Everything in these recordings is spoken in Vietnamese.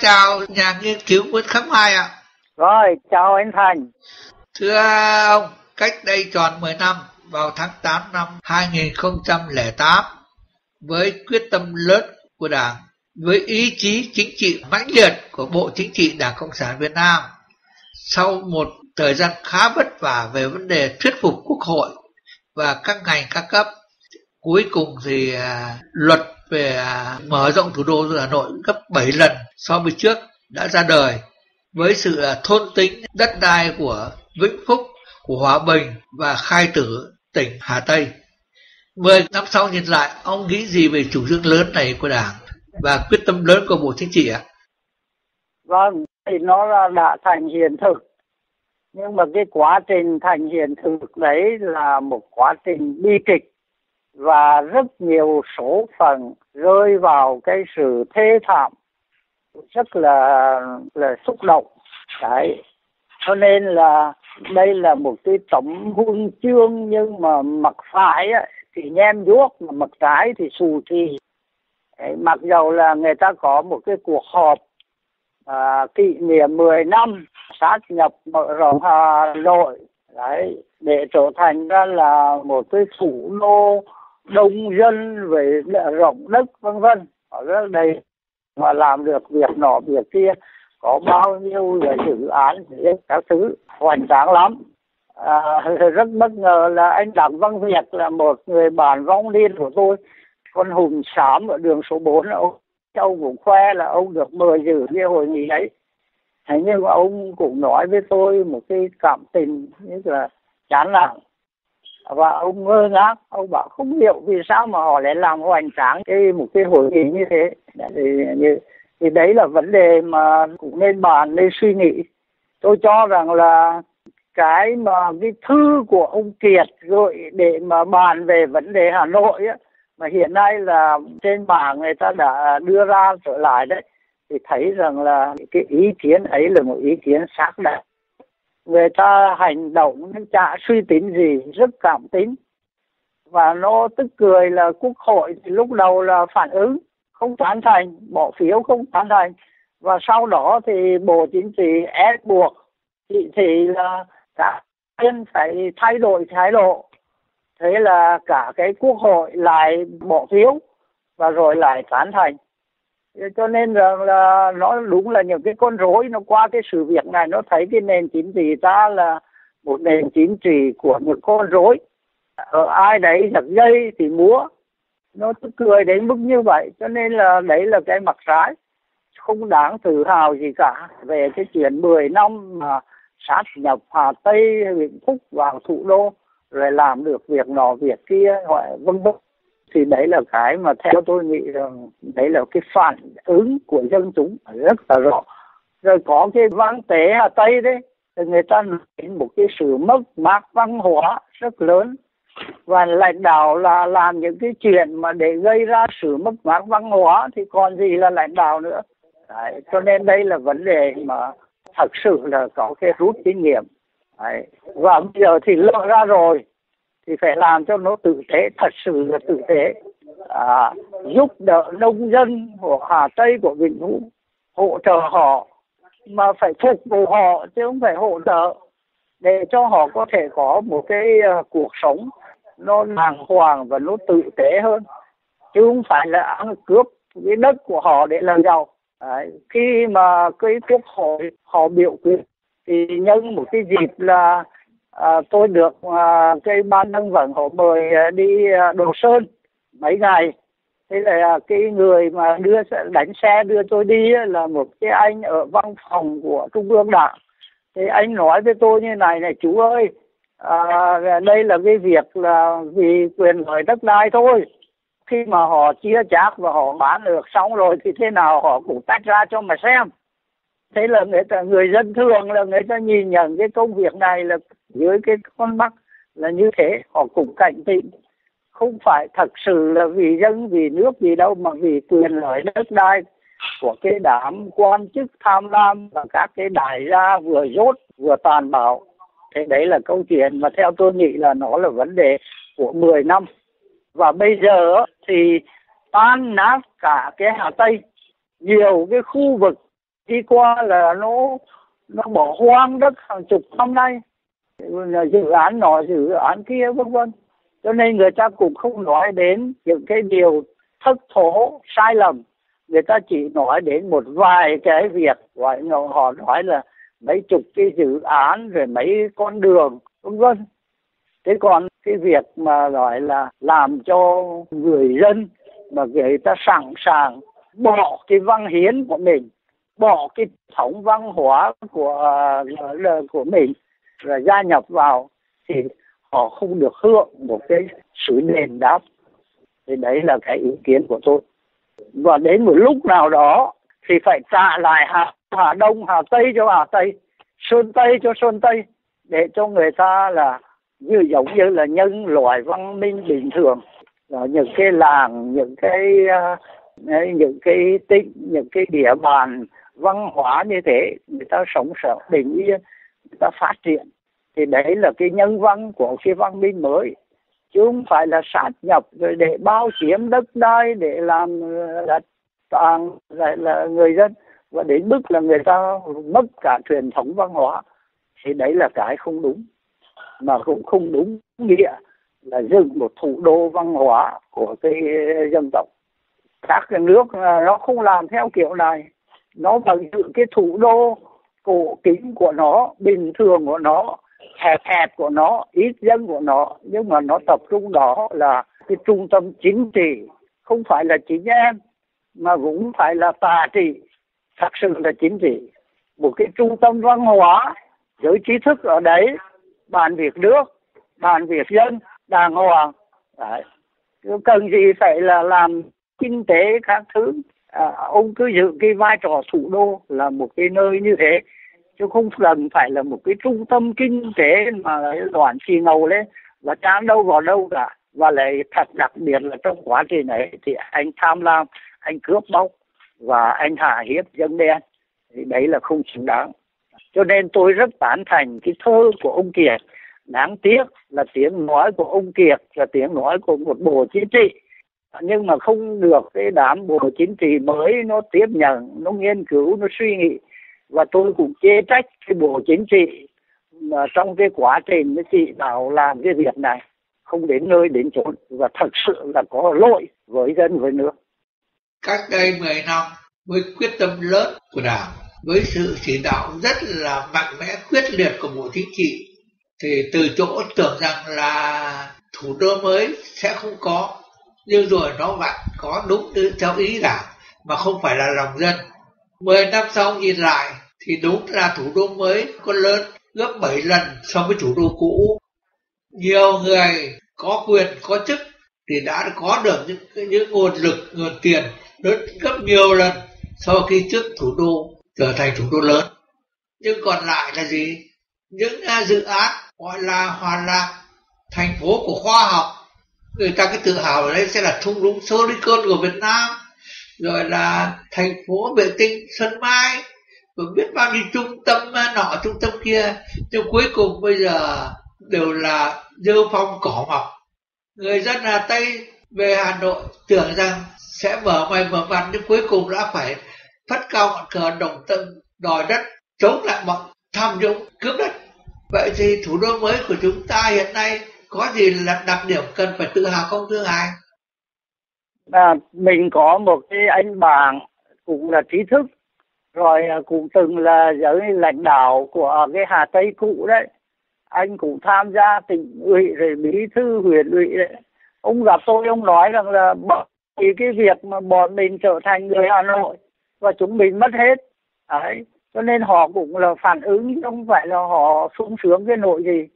chào nhà nghiên cứu Nguyễn Khắc Mai ạ. Rồi, chào anh Thành. Thưa ông, cách đây tròn 10 năm, vào tháng 8 năm 2008, với quyết tâm lớn của Đảng, với ý chí chính trị mãnh liệt của Bộ Chính trị Đảng Cộng sản Việt Nam, sau một thời gian khá vất vả về vấn đề thuyết phục Quốc hội và các ngành các cấp, cuối cùng thì à, luật về à, mở rộng thủ đô Hà Nội gấp 7 lần so với trước đã ra đời với sự à, thôn tính đất đai của Vĩnh Phúc, của Hòa Bình và Khai Tử, tỉnh Hà Tây. Mười năm sau nhìn lại, ông nghĩ gì về chủ trương lớn này của Đảng và quyết tâm lớn của Bộ Chính trị ạ? Vâng, thì nó đã thành hiện thực. Nhưng mà cái quá trình thành hiện thực đấy là một quá trình bi kịch và rất nhiều số phận rơi vào cái sự thê thảm rất là là xúc động. Đấy. Cho nên là đây là một cái tấm huân chương nhưng mà mặt phải á, thì nhem vuốt mà mặt trái thì xù thì đấy, mặc dầu là người ta có một cái cuộc họp à, kỷ niệm 10 năm sát nhập mở rộng Hà Nội. Đấy để trở thành ra là một cái thủ đô đông dân về rộng đất vân vân. Ở rất đây mà làm được việc nọ việc kia có bao nhiêu là dự án các thứ hoành tráng lắm. À, rất bất ngờ là anh đặng văn việt là một người bạn vong niên của tôi con hùng xám ở đường số 4 ông châu cũng khoe là ông được mời dự cái hội nghị ấy. Thế nhưng mà ông cũng nói với tôi một cái cảm tình như là chán nản và ông ngơ ngác ông bảo không hiểu vì sao mà họ lại làm hoành tráng cái một cái hội nghị như thế. Thì như thì đấy là vấn đề mà cũng nên bàn nên suy nghĩ. Tôi cho rằng là cái mà cái thư của ông Kiệt rồi để mà bàn về vấn đề Hà Nội á, mà hiện nay là trên mạng người ta đã đưa ra trở lại đấy thì thấy rằng là cái ý kiến ấy là một ý kiến xác đáng người ta hành động chả suy tính gì rất cảm tính. Và nó tức cười là quốc hội thì lúc đầu là phản ứng không tán thành bỏ phiếu không tán thành. Và sau đó thì bộ chính trị ép buộc thì, thì là cả nên phải thay đổi thái độ. Thế là cả cái quốc hội lại bỏ phiếu và rồi lại tán thành cho nên rằng là nó đúng là những cái con rối, nó qua cái sự việc này, nó thấy cái nền chính trị ta là một nền chính trị của một con rối. Ở ai đấy giật dây thì múa. Nó cười đến mức như vậy, cho nên là đấy là cái mặt trái. Không đáng tự hào gì cả. Về cái chuyện 10 năm mà sát nhập Hà Tây, Vĩnh Phúc vào thủ đô, rồi làm được việc nọ việc kia, gọi vân vân thì đấy là cái mà theo tôi nghĩ rằng đấy là cái phản ứng của dân chúng rất là rõ. Rồi có cái văn tế Hà Tây đấy thì người ta nói một cái sự mất mát văn hóa rất lớn. Và lãnh đạo là làm những cái chuyện mà để gây ra sự mất mát văn hóa thì còn gì là lãnh đạo nữa. Đấy, cho nên đây là vấn đề mà thật sự là có cái rút kinh nghiệm. Đấy. và bây giờ thì lộ ra rồi thì phải làm cho nó tử tế thật sự là tử tế à, giúp đỡ nông dân của Hà Tây của Vĩnh Phúc hỗ trợ họ mà phải phục vụ họ chứ không phải hỗ trợ để cho họ có thể có một cái uh, cuộc sống nó đàng hoàng và nó tử tế hơn chứ không phải là ăn cướp cái đất của họ để làm giàu Đấy. khi mà cái quốc hội họ biểu quyết thì nhân một cái dịp là à, tôi được à, cái ban nâng vận họ mời à, đi à, đồ sơn mấy ngày. Thế là à, cái người mà đưa đánh xe đưa tôi đi là một cái anh ở văn phòng của trung ương đảng. Thì anh nói với tôi như này này chú ơi à, đây là cái việc là vì quyền lợi đất đai thôi. Khi mà họ chia chác và họ bán được xong rồi thì thế nào họ cũng tách ra cho mà xem thế là người ta, người dân thường là người ta nhìn nhận cái công việc này là dưới cái con mắt là như thế, họ cũng cảnh tỉnh. Không phải thật sự là vì dân, vì nước, vì đâu, mà vì quyền lợi đất đai của cái đám quan chức tham lam và các cái đại gia vừa dốt vừa tàn bạo. Thế đấy là câu chuyện mà theo tôi nghĩ là nó là vấn đề của 10 năm. Và bây giờ thì tan nát cả cái Hà Tây, nhiều cái khu vực đi qua là nó nó bỏ hoang đất hàng chục năm nay. Dự án nọ, dự án kia, vân vân. Cho nên người ta cũng không nói đến những cái điều thất thố, sai lầm. Người ta chỉ nói đến một vài cái việc, gọi họ nói là mấy chục cái dự án rồi mấy con đường, vân vân. Thế còn cái việc mà gọi là làm cho người dân mà người ta sẵn sàng bỏ cái văn hiến của mình bỏ cái thống văn hóa của ờ, của mình và gia nhập vào thì họ không được hưởng một cái sự nền đáp. Thì đấy là cái ý kiến của tôi. Và đến một lúc nào đó thì phải trả lại hà, hà đông hà tây cho hà tây sơn tây cho sơn tây để cho người ta là như giống như là nhân loại văn minh bình thường. Là những cái làng những cái uh, những cái tích những cái địa bàn văn hóa như thế người ta sống sở bình yên người ta phát triển thì đấy là cái nhân văn của cái văn minh mới. Chứ không phải là sát nhập rồi để bao chiếm đất đai để làm ờ, là toàn là, là người dân. Và đến mức là người ta mất cả truyền thống văn hóa thì đấy là cái không đúng. Mà cũng không đúng nghĩa là dựng một thủ đô văn hóa của cái dân tộc. Các cái nước ờ, nó không làm theo kiểu này nó vẫn giữ cái thủ đô cổ kính của nó, bình thường của nó, hẹp hẹp của nó, ít dân của nó. Nhưng mà nó tập trung đó là cái trung tâm chính trị. Không phải là chính em, mà cũng phải là tà trị. Thật sự là chính trị. Một cái trung tâm văn hóa, giới trí thức ở đấy, bàn việc nước, bàn việc dân, đàng hoàng. Đấy. cần gì phải là làm kinh tế các thứ? À, ông cứ giữ cái vai trò thủ đô là một cái nơi như thế chứ không cần phải là một cái trung tâm kinh tế mà loạn xì ngầu lên và chán đâu vào đâu cả. Và lại thật đặc biệt là trong quá trình này thì anh tham lam anh cướp bóc và anh hạ hiếp dân đen. Thì đấy là không xứng đáng. Cho nên tôi rất tán thành cái thơ của ông Kiệt. Đáng tiếc là tiếng nói của ông Kiệt là tiếng nói của một bộ chính trị nhưng mà không được cái đám bộ chính trị mới nó tiếp nhận, nó nghiên cứu, nó suy nghĩ. Và tôi cũng chê trách cái bộ chính trị mà trong cái quá trình nó chỉ đạo làm cái việc này, không đến nơi đến chốn. Và thật sự là có lỗi với dân, với nước. Cách đây 10 năm với quyết tâm lớn của đảng, với sự chỉ đạo rất là mạnh mẽ, quyết liệt của bộ chính trị, thì từ chỗ tưởng rằng là thủ đô mới sẽ không có nhưng rồi nó vẫn có đúng theo ý đảng mà không phải là lòng dân. Mười năm sau nhìn lại, thì đúng là thủ đô mới có lớn, gấp 7 lần so với thủ đô cũ. Nhiều người có quyền, có chức, thì đã có được những những nguồn lực, nguồn tiền lớn gấp nhiều lần sau khi trước thủ đô trở thành thủ đô lớn. Nhưng còn lại là gì? Những dự án gọi là hoàn lạc, thành phố của khoa học người ta cái tự hào ở đây sẽ là thung lũng Silicon của Việt Nam. Rồi là thành phố vệ tinh Sơn Mai rồi biết bao nhiêu trung tâm à, nọ, trung tâm kia. Nhưng cuối cùng bây giờ đều là dơ phong cỏ mọc. Người dân Hà Tây về Hà Nội tưởng rằng sẽ mở mày mở mặt, nhưng cuối cùng đã phải phất cao ngọn cờ đồng tâm, đòi đất, chống lại bọn tham nhũng, cướp đất. Vậy thì thủ đô mới của chúng ta hiện nay có gì là đặc điểm cần phải tự hào không thưa ngài? À, mình có một cái anh bạn cũng là trí thức rồi à, cũng từng là giới lãnh đạo của cái Hà Tây cũ đấy. Anh cũng tham gia tỉnh ủy rồi bí thư huyện ủy đấy. Ông gặp tôi ông nói rằng là bởi vì cái việc mà bọn mình trở thành người Hà Nội và chúng mình mất hết. Đấy cho nên họ cũng là phản ứng không phải là họ sung sướng cái nội gì.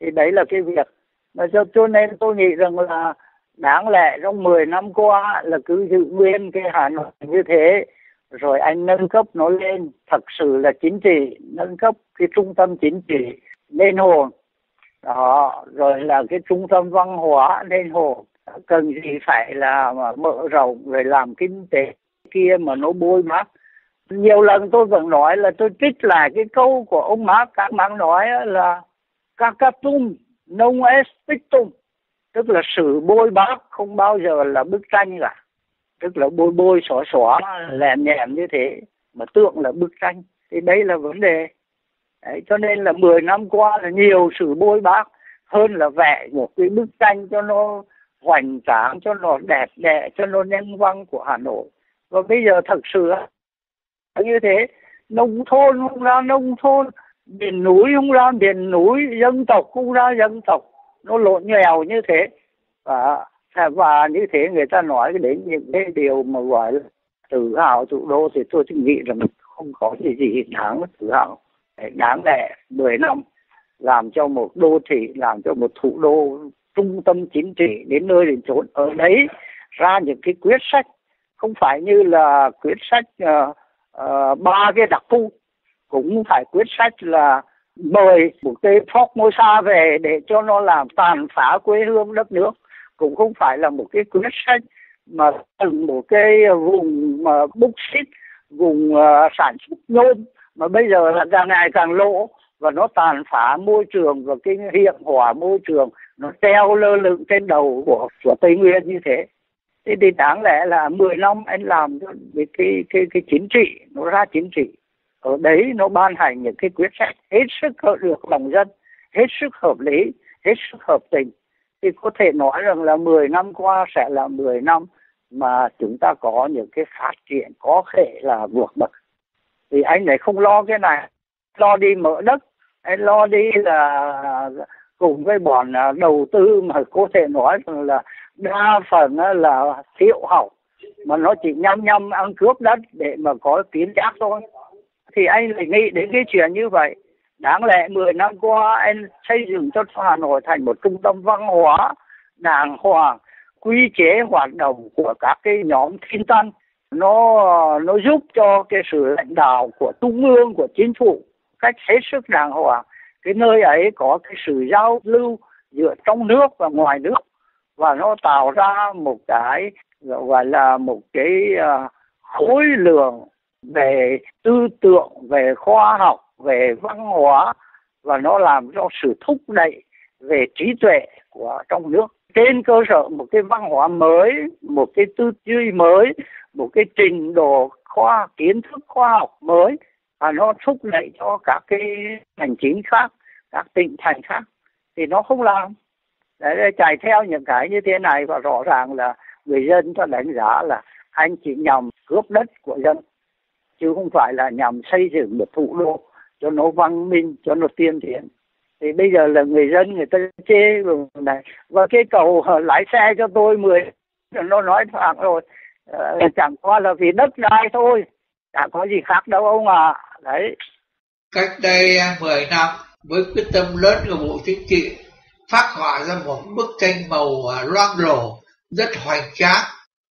Thì đấy là cái việc mà cho, cho nên tôi nghĩ rằng là đáng lẽ trong 10 năm qua là cứ giữ nguyên cái Hà Nội như thế rồi anh nâng cấp nó lên thật sự là chính trị nâng cấp cái trung tâm chính trị lên hồ, đó rồi là cái trung tâm văn hóa lên hồ. Cần gì phải là mà mở rộng rồi làm kinh tế kia mà nó bôi mắt nhiều lần tôi vẫn nói là tôi trích lại cái câu của ông Mark các bạn nói là Kakatum non est pictum tức là sự bôi bác không bao giờ là bức tranh cả. Tức là bôi bôi xóa xóa lèm nhèm như thế mà tượng là bức tranh. Thì đây là vấn đề. Đấy, cho nên là 10 năm qua là nhiều sự bôi bác hơn là vẽ một cái bức tranh cho nó hoành tráng cho nó đẹp đẽ cho nó nhân văn của Hà Nội. Và bây giờ thật sự như thế. Nông thôn không ra nông thôn miền núi không ra miền núi dân tộc không ra dân tộc. Nó lộn nhèo như thế. Và và như thế người ta nói đến những cái điều mà gọi là tự hào thủ đô thì tôi nghĩ rằng không có gì gì đáng tự hào. Đáng lẽ 10 năm làm cho một đô thị làm cho một thủ đô trung tâm chính trị đến nơi đến chốn. Ở đấy ra những cái quyết sách không phải như là quyết sách uh, uh, ba cái đặc khu cũng phải quyết sách là mời một cái Formosa về để cho nó làm tàn phá quê hương đất nước. Cũng không phải là một cái quyết sách mà từng một cái vùng mà bốc xít vùng ờ, sản xuất nhôm mà bây giờ là càng ngày càng lỗ và nó tàn phá môi trường và cái hiện hỏa môi trường nó treo lơ lửng trên đầu của của Tây Nguyên như thế. Thế thì đáng lẽ là 10 năm anh làm cái cái cái, cái chính trị nó ra chính trị ở đấy nó ban hành những cái quyết sách hết sức được lòng dân, hết sức hợp lý, hết sức hợp tình. Thì có thể nói rằng là 10 năm qua sẽ là 10 năm mà chúng ta có những cái phát triển có thể là vượt bậc. Thì anh này không lo cái này, lo đi mở đất anh lo đi là cùng với bọn à, đầu tư mà có thể nói rằng là đa phần là thiệu học mà nó chỉ nhăm nhăm ăn cướp đất để mà có kiến giác thôi thì anh lại nghĩ đến cái chuyện như vậy. Đáng lẽ 10 năm qua anh xây dựng cho Hà Nội thành một trung tâm văn hóa, đàng hoàng, quy chế hoạt động của các cái nhóm thiên tân. Nó nó giúp cho cái sự lãnh đạo của trung ương, của chính phủ cách hết sức đàng hoàng. Cái nơi ấy có cái sự giao lưu giữa trong nước và ngoài nước. Và nó tạo ra một cái, gọi là một cái à, khối lượng về tư tưởng, về khoa học, về văn hóa, và nó làm cho sự thúc đẩy về trí tuệ của trong nước. Trên cơ sở một cái văn hóa mới, một cái tư duy mới, một cái trình độ khoa, kiến thức khoa học mới, và nó thúc đẩy cho các cái hành chính khác, các tỉnh thành khác, thì nó không làm. Để chạy theo những cái như thế này và rõ ràng là người dân cho đánh giá là anh chỉ nhằm cướp đất của dân chứ không phải là nhằm xây dựng một thủ đô cho nó văn minh cho nó tiên tiến. Thì bây giờ là người dân người ta chê này. Và cái cầu ờ, lái xe cho tôi mười nó nói thẳng rồi à, chẳng qua là vì đất đai thôi chẳng có gì khác đâu ông à đấy. Cách đây à, 10 năm với quyết tâm lớn của bộ chính trị phát họa ra một bức tranh màu à, loang lổ rất hoành tráng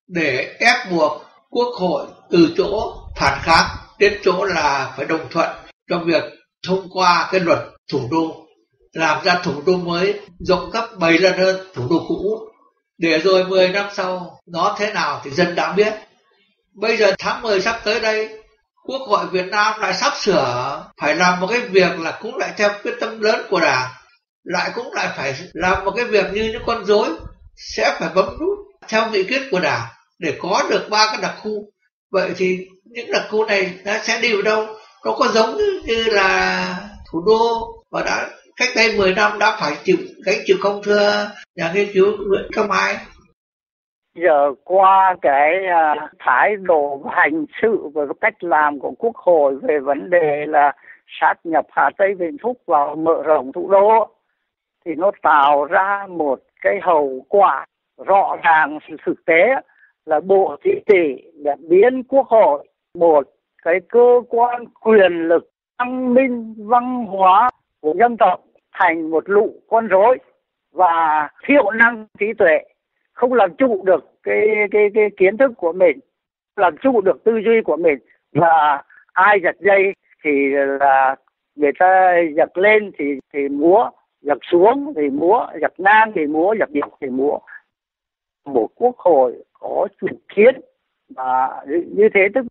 để ép buộc quốc hội từ chỗ phản kháng đến chỗ là phải đồng thuận trong việc thông qua cái luật thủ đô, làm ra thủ đô mới, rộng gấp 7 lần hơn thủ đô cũ. Để rồi 10 năm sau, nó thế nào thì dân đã biết. Bây giờ tháng 10 sắp tới đây, quốc hội Việt Nam lại sắp sửa phải làm một cái việc là cũng lại theo quyết tâm lớn của đảng, lại cũng lại phải làm một cái việc như những con rối, sẽ phải bấm nút theo nghị quyết của đảng để có được ba cái đặc khu vậy thì những đặc khu này nó sẽ đi vào đâu nó có giống như là thủ đô và đã cách đây 10 năm đã phải chịu gánh chịu không thưa nhà nghiên cứu Nguyễn Công Mai giờ qua cái uh, thái độ hành sự và cách làm của quốc hội về vấn đề là sát nhập Hà Tây Vĩnh Phúc vào mở rộng thủ đô thì nó tạo ra một cái hậu quả rõ ràng sự thực tế là bộ chính trị đã biến quốc hội một cái cơ quan quyền lực văn minh, văn hóa của dân tộc thành một lũ con rối và thiệu năng trí tuệ, không làm chủ được cái cái cái kiến thức của mình, làm chủ được tư duy của mình. Và ai giật dây thì là người ta giật lên thì thì múa, giật xuống thì múa, giật ngang thì múa, giật điện thì múa. Một quốc hội có chủ kiến và như thế tức,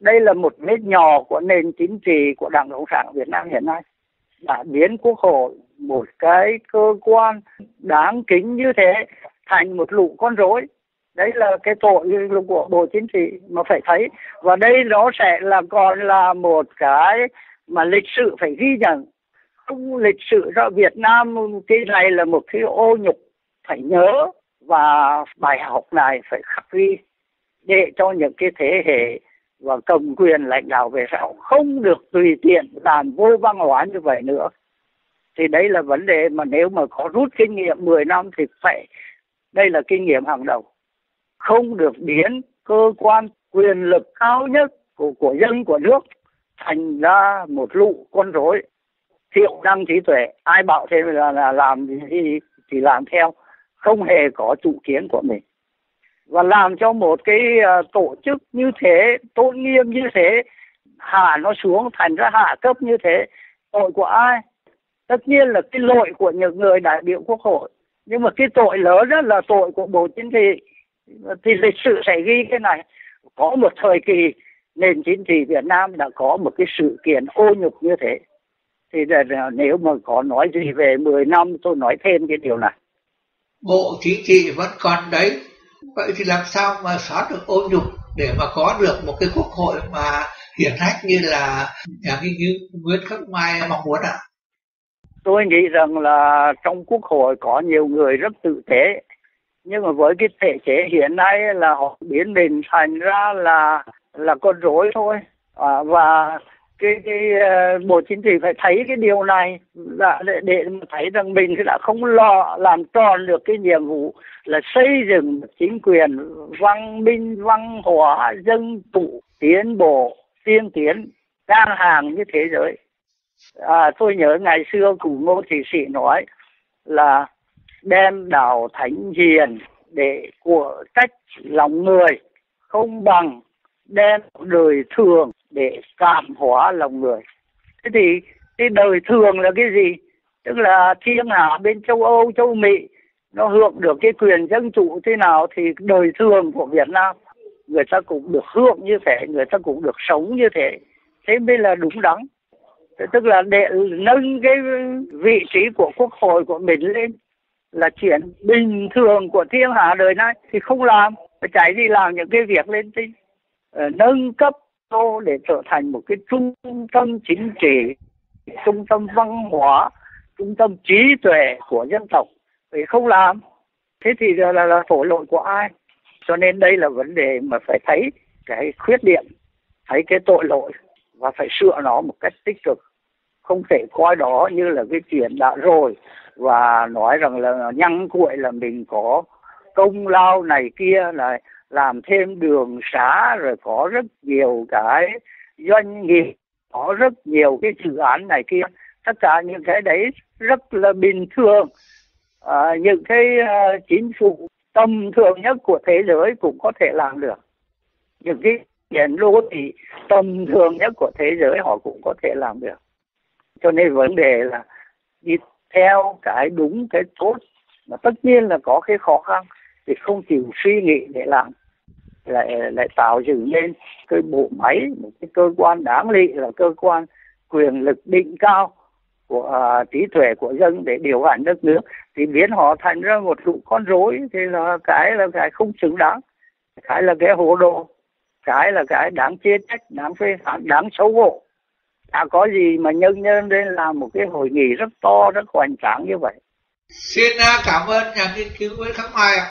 đây là một nét nhỏ của nền chính trị của đảng cộng sản việt nam hiện nay. Đã biến quốc hội một cái cơ quan đáng kính như thế thành một lũ con rối. Đấy là cái tội của bộ chính trị mà phải thấy. Và đây nó sẽ là còn là một cái mà lịch sử phải ghi nhận. Không lịch sử ra Việt Nam cái này là một cái ô nhục, phải nhớ và bài học này phải khắc ghi để cho những cái thế hệ và cầm quyền lãnh đạo về sau không được tùy tiện làm vô văn hóa như vậy nữa. Thì đây là vấn đề mà nếu mà có rút kinh nghiệm 10 năm thì phải đây là kinh nghiệm hàng đầu. Không được biến cơ quan quyền lực cao nhất của của dân của nước thành ra một lũ con rối. Thiệu năng trí tuệ ai bảo thế là, là làm gì thì làm theo không hề có chủ kiến của mình. Và làm cho một cái ờ, tổ chức như thế, tôn nghiêm như thế, hạ nó xuống thành ra hạ cấp như thế, tội của ai? Tất nhiên là cái lỗi của những người đại biểu quốc hội. Nhưng mà cái tội lớn đó là tội của bộ chính trị. Thì lịch sử sẽ ghi cái này. Có một thời kỳ, nền chính trị Việt Nam đã có một cái sự kiện ô nhục như thế. Thì nếu mà có nói gì về 10 năm, tôi nói thêm cái điều này bộ chính trị vẫn còn đấy vậy thì làm sao mà xóa được ô nhục để mà có được một cái quốc hội mà hiển hách như là nhà nghiên cứu Nguyễn Khắc Mai mong muốn ạ? À? Tôi nghĩ rằng là trong quốc hội có nhiều người rất tự tế nhưng mà với cái thể chế hiện nay là họ biến mình thành ra là là con rối thôi à, và cái cái uh, bộ chính trị phải thấy cái điều này là để, để thấy rằng mình đã không lo làm tròn được cái nhiệm vụ là xây dựng chính quyền văn minh văn hóa dân chủ tiến bộ tiên tiến ngang hàng như thế giới. À, tôi nhớ ngày xưa cụ ngô thị sĩ nói là đem đạo thánh hiền để của cách lòng người không bằng đem đời thường để cảm hóa lòng người. Thế thì cái đời thường là cái gì? Tức là thiên hạ bên châu âu, châu mỹ, nó hưởng được cái quyền dân chủ thế nào thì đời thường của việt nam, người ta cũng được hưởng như thế, người ta cũng được sống như thế. Thế mới là đúng đắn. Tức là để nâng cái vị trí của quốc hội của mình lên là chuyện bình thường của thiên hạ đời nay thì không làm, phải chạy đi làm những cái việc lên tinh ờ, nâng cấp đô để trở thành một cái trung tâm chính trị trung tâm văn hóa trung tâm trí tuệ của dân tộc. Thì không làm. Thế thì là, là, là tội lỗi của ai? Cho nên đây là vấn đề mà phải thấy cái khuyết điểm thấy cái tội lỗi và phải sửa nó một cách tích cực. Không thể coi đó như là cái chuyện đã rồi và nói rằng là nhăn cuội là mình có công lao này kia là làm thêm đường xã rồi có rất nhiều cái doanh nghiệp có rất nhiều cái dự án này kia. Tất cả những cái đấy rất là bình thường. À, những cái uh, chính phủ tầm thường nhất của thế giới cũng có thể làm được. Những cái hiện đô thị tầm thường nhất của thế giới họ cũng có thể làm được. Cho nên vấn đề là đi theo cái đúng cái tốt. Mà tất nhiên là có cái khó khăn thì không chịu suy nghĩ để làm lại lại tạo dựng lên cái bộ máy một cái cơ quan đáng lý là cơ quan quyền lực định cao của uh, trí tuệ của dân để điều hành đất nước. Thì biến họ thành ra một lũ con rối thì là cái là cái không xứng đáng cái là cái hồ đồ cái là cái đáng chê trách đáng phê phán đáng xấu hổ. Đã có gì mà nhân nhân lên làm một cái hội nghị rất to rất hoành tráng như vậy? Xin à, cảm ơn nhà nghiên cứu Nguyễn Khắc Mai ạ.